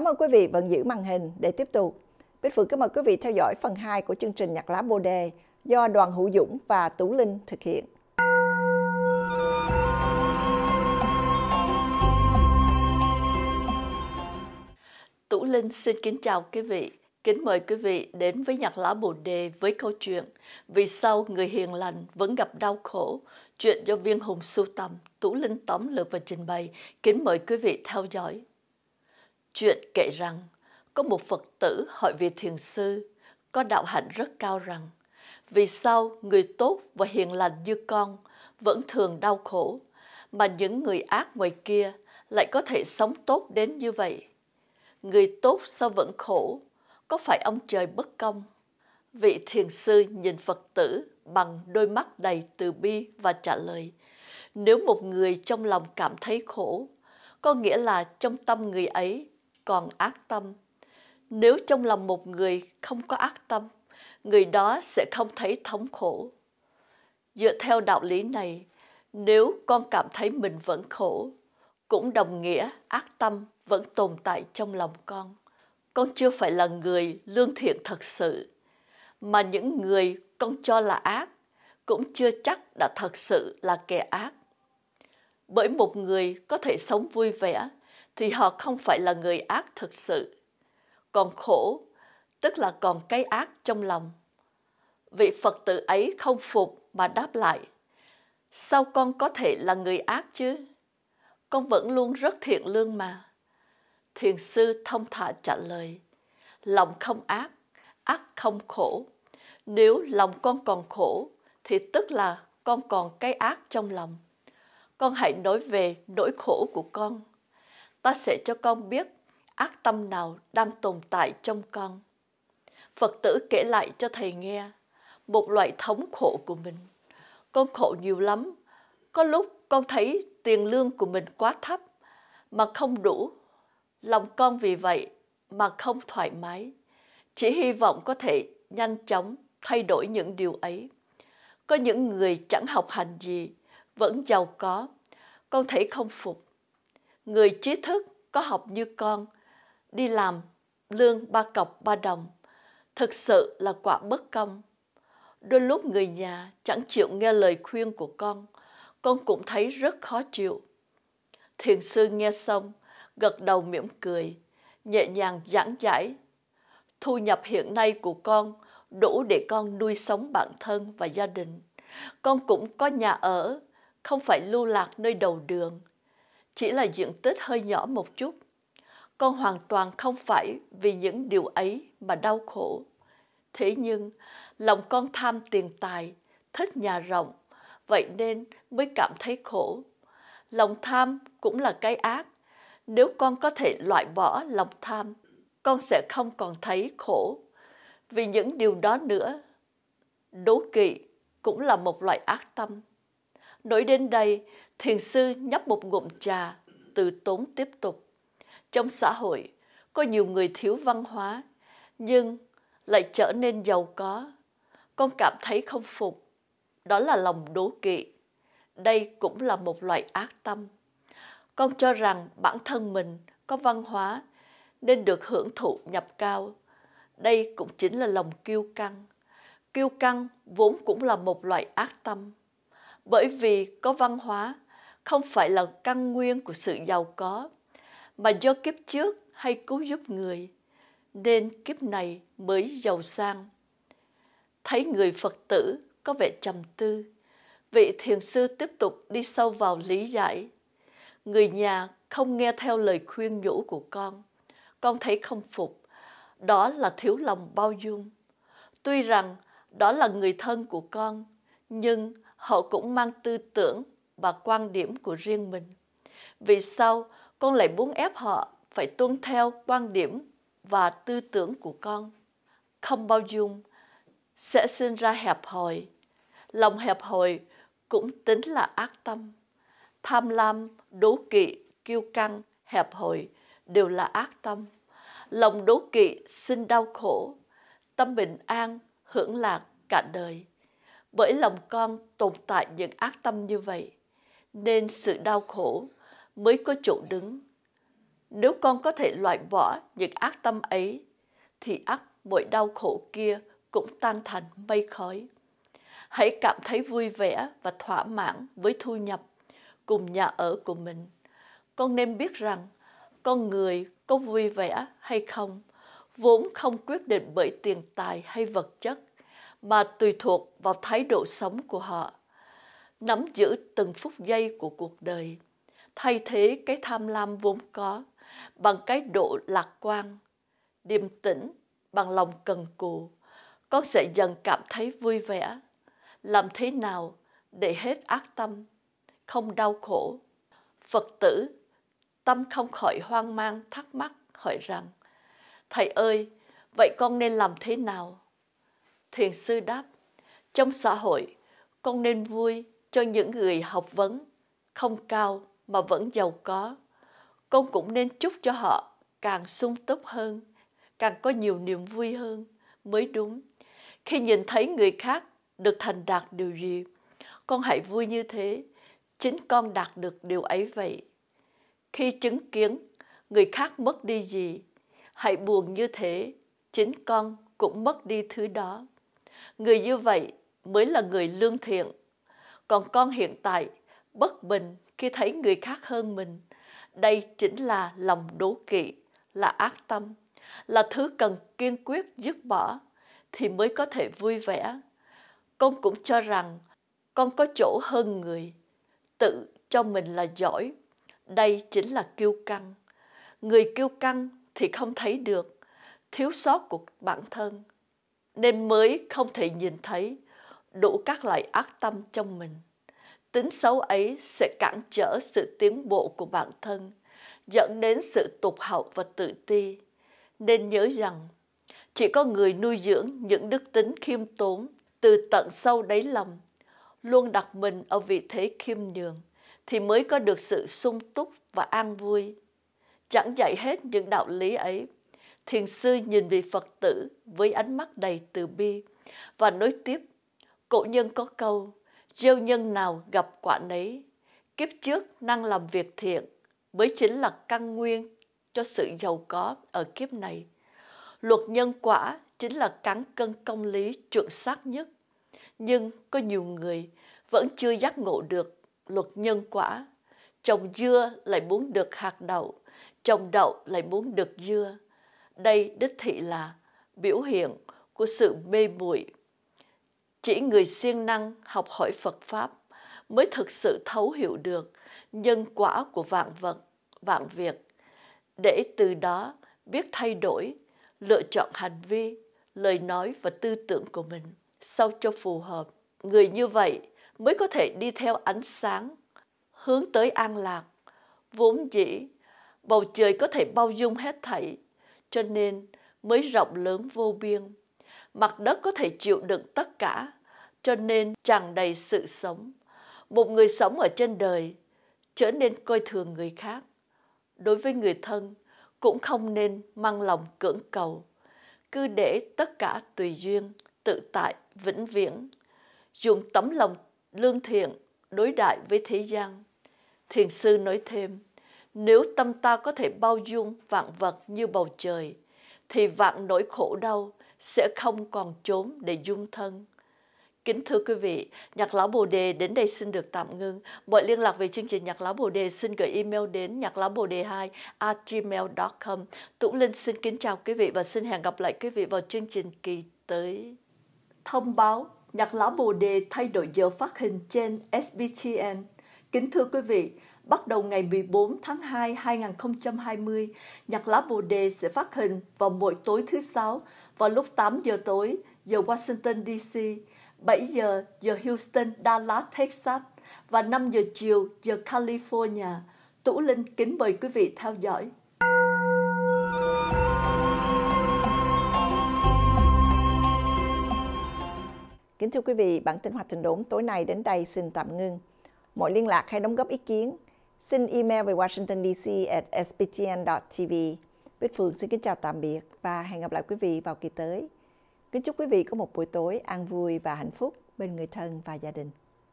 Cảm ơn quý vị vẫn giữ màn hình để tiếp tục. Bích Phượng kính mời quý vị theo dõi phần 2 của chương trình Nhạc lá Bồ đề do Đoàn Hữu Dũng và Tú Linh thực hiện. Tú Linh xin kính chào quý vị. Kính mời quý vị đến với nhạc lá Bồ Đề với câu chuyện Vì sao người hiền lành vẫn gặp đau khổ? Chuyện do viên hùng sưu tầm, Tú Linh tóm lược và trình bày. Kính mời quý vị theo dõi. Chuyện kể rằng, có một Phật tử hỏi về thiền sư, có đạo hạnh rất cao rằng, vì sao người tốt và hiền lành như con vẫn thường đau khổ, mà những người ác ngoài kia lại có thể sống tốt đến như vậy? Người tốt sao vẫn khổ? Có phải ông trời bất công? Vị thiền sư nhìn Phật tử bằng đôi mắt đầy từ bi và trả lời, nếu một người trong lòng cảm thấy khổ, có nghĩa là trong tâm người ấy còn ác tâm. Nếu trong lòng một người không có ác tâm, người đó sẽ không thấy thống khổ. Dựa theo đạo lý này, nếu con cảm thấy mình vẫn khổ, cũng đồng nghĩa ác tâm vẫn tồn tại trong lòng con. Con chưa phải là người lương thiện thật sự, mà những người con cho là ác cũng chưa chắc đã thật sự là kẻ ác. Bởi một người có thể sống vui vẻ thì họ không phải là người ác thực sự. Còn khổ, tức là còn cái ác trong lòng. Vị Phật tử ấy không phục mà đáp lại. Sao con có thể là người ác chứ? Con vẫn luôn rất thiện lương mà. Thiền sư thông thả trả lời. Lòng không ác, ác không khổ. Nếu lòng con còn khổ, thì tức là con còn cái ác trong lòng. Con hãy nói về nỗi khổ của con ta sẽ cho con biết ác tâm nào đang tồn tại trong con. Phật tử kể lại cho thầy nghe một loại thống khổ của mình. Con khổ nhiều lắm. Có lúc con thấy tiền lương của mình quá thấp mà không đủ. Lòng con vì vậy mà không thoải mái. Chỉ hy vọng có thể nhanh chóng thay đổi những điều ấy. Có những người chẳng học hành gì, vẫn giàu có. Con thấy không phục người trí thức có học như con, đi làm lương ba cọc ba đồng, thực sự là quả bất công. Đôi lúc người nhà chẳng chịu nghe lời khuyên của con con cũng thấy rất khó chịu. Thiền sư nghe xong, gật đầu mỉm cười, nhẹ nhàng giảng giải. Thu nhập hiện nay của con đủ để con nuôi sống bản thân và gia đình. Con cũng có nhà ở, không phải lưu lạc nơi đầu đường chỉ là diện tích hơi nhỏ một chút. Con hoàn toàn không phải vì những điều ấy mà đau khổ. Thế nhưng, lòng con tham tiền tài, thích nhà rộng, vậy nên mới cảm thấy khổ. Lòng tham cũng là cái ác. Nếu con có thể loại bỏ lòng tham, con sẽ không còn thấy khổ. Vì những điều đó nữa, đố kỵ cũng là một loại ác tâm. Nói đến đây, thiền sư nhấp một ngụm trà, từ tốn tiếp tục. Trong xã hội, có nhiều người thiếu văn hóa, nhưng lại trở nên giàu có. Con cảm thấy không phục. Đó là lòng đố kỵ. Đây cũng là một loại ác tâm. Con cho rằng bản thân mình có văn hóa nên được hưởng thụ nhập cao. Đây cũng chính là lòng kiêu căng. Kiêu căng vốn cũng là một loại ác tâm bởi vì có văn hóa, không phải là căn nguyên của sự giàu có, mà do kiếp trước hay cứu giúp người, nên kiếp này mới giàu sang. Thấy người phật tử có vẻ trầm tư, vị thiền sư tiếp tục đi sâu vào lý giải. Người nhà không nghe theo lời khuyên nhủ của con con thấy không phục, đó là thiếu lòng bao dung. Tuy rằng đó là người thân của con, nhưng họ cũng mang tư tưởng và quan điểm của riêng mình. Vì sao con lại muốn ép họ phải tuân theo quan điểm và tư tưởng của con? Không bao dung sẽ sinh ra hẹp hòi. Lòng hẹp hòi cũng tính là ác tâm. Tham lam, đố kỵ, kiêu căng, hẹp hòi đều là ác tâm. Lòng đố kỵ sinh đau khổ, tâm bình an, hưởng lạc cả đời bởi lòng con tồn tại những ác tâm như vậy nên sự đau khổ mới có chỗ đứng Nếu con có thể loại bỏ những ác tâm ấy, thì ắt mọi đau khổ kia cũng tan thành mây khói. Hãy cảm thấy vui vẻ và thỏa mãn với thu nhập cùng nhà ở của mình. Con nên biết rằng con người có vui vẻ hay không vốn không quyết định bởi tiền tài hay vật chất mà tùy thuộc vào thái độ sống của họ. Nắm giữ từng phút giây của cuộc đời, thay thế cái tham lam vốn có bằng cái độ lạc quan, điềm tĩnh bằng lòng cần cù. Con sẽ dần cảm thấy vui vẻ. Làm thế nào để hết ác tâm, không đau khổ? Phật tử, tâm không khỏi hoang mang thắc mắc, hỏi rằng, thầy ơi, vậy con nên làm thế nào thiền sư đáp, trong xã hội, con nên vui cho những người học vấn, không cao mà vẫn giàu có. Con cũng nên chúc cho họ càng sung túc hơn, càng có nhiều niềm vui hơn. Mới đúng. Khi nhìn thấy người khác được thành đạt điều gì, con hãy vui như thế. Chính con đạt được điều ấy vậy. Khi chứng kiến người khác mất đi gì, hãy buồn như thế. Chính con cũng mất đi thứ đó người như vậy mới là người lương thiện. Còn con hiện tại, bất bình khi thấy người khác hơn mình. Đây chính là lòng đố kỵ, là ác tâm, là thứ cần kiên quyết dứt bỏ thì mới có thể vui vẻ. Con cũng cho rằng con có chỗ hơn người, tự cho mình là giỏi. Đây chính là kiêu căng. Người kiêu căng thì không thấy được, thiếu sót của bản thân nên mới không thể nhìn thấy đủ các loại ác tâm trong mình. Tính xấu ấy sẽ cản trở sự tiến bộ của bản thân, dẫn đến sự tụt hậu và tự ti. Nên nhớ rằng, chỉ có người nuôi dưỡng những đức tính khiêm tốn từ tận sâu đáy lòng, luôn đặt mình ở vị thế khiêm nhường thì mới có được sự sung túc và an vui. Chẳng dạy hết những đạo lý ấy thiền sư nhìn vị phật tử với ánh mắt đầy từ bi và nói tiếp, cổ nhân có câu, gieo nhân nào gặp quả nấy, kiếp trước năng làm việc thiện mới chính là căn nguyên cho sự giàu có ở kiếp này. Luật nhân quả chính là cán cân công lý chuẩn xác nhất. Nhưng có nhiều người vẫn chưa giác ngộ được luật nhân quả. Trồng dưa lại muốn được hạt đậu, trồng đậu lại muốn được dưa đây, đích thị là biểu hiện của sự mê muội. Chỉ người siêng năng học hỏi phật pháp mới thực sự thấu hiểu được nhân quả của vạn vật, vạn việc. Để từ đó biết thay đổi, lựa chọn hành vi, lời nói và tư tưởng của mình sao cho phù hợp. Người như vậy mới có thể đi theo ánh sáng, hướng tới an lạc, vốn dĩ, bầu trời có thể bao dung hết thảy cho nên mới rộng lớn vô biên. Mặt đất có thể chịu đựng tất cả. Cho nên tràn đầy sự sống. Một người sống ở trên đời trở nên coi thường người khác. Đối với người thân cũng không nên mang lòng cưỡng cầu. Cứ để tất cả tùy duyên, tự tại, vĩnh viễn. Dùng tấm lòng lương thiện đối đại với thế gian. Thiền sư nói thêm nếu tâm ta có thể bao dung vạn vật như bầu trời thì vạn nỗi khổ đau sẽ không còn trốn để dung thân Kính thưa quý vị, Nhạc Lão Bồ Đề đến đây xin được tạm ngưng. Mọi liên lạc về chương trình Nhạc Lão Bồ Đề xin gửi email đến nhạc lão bồ đề 2 gmail.com. Tũng Linh xin kính chào quý vị và xin hẹn gặp lại quý vị vào chương trình kỳ tới. Thông báo Nhạc Lão Bồ Đề thay đổi giờ phát hình trên SBTN. Kính thưa quý vị, bắt đầu ngày 14 tháng 2 2020, Nhạc Lá Bồ Đề sẽ phát hình vào mỗi tối thứ sáu vào lúc 8 giờ tối giờ Washington DC 7 giờ giờ Houston, Dallas, Texas và 5 giờ chiều giờ California. Tủ Linh kính mời quý vị theo dõi. Kính thưa quý vị, bản tin hoạt trình đốn tối nay đến đây xin tạm ngưng. Mọi liên lạc hay đóng góp ý kiến, xin email về Washington DC at sbtn.tv. Bích Phương xin kính chào tạm biệt và hẹn gặp lại quý vị vào kỳ tới. Kính chúc quý vị có một buổi tối an vui và hạnh phúc bên người thân và gia đình.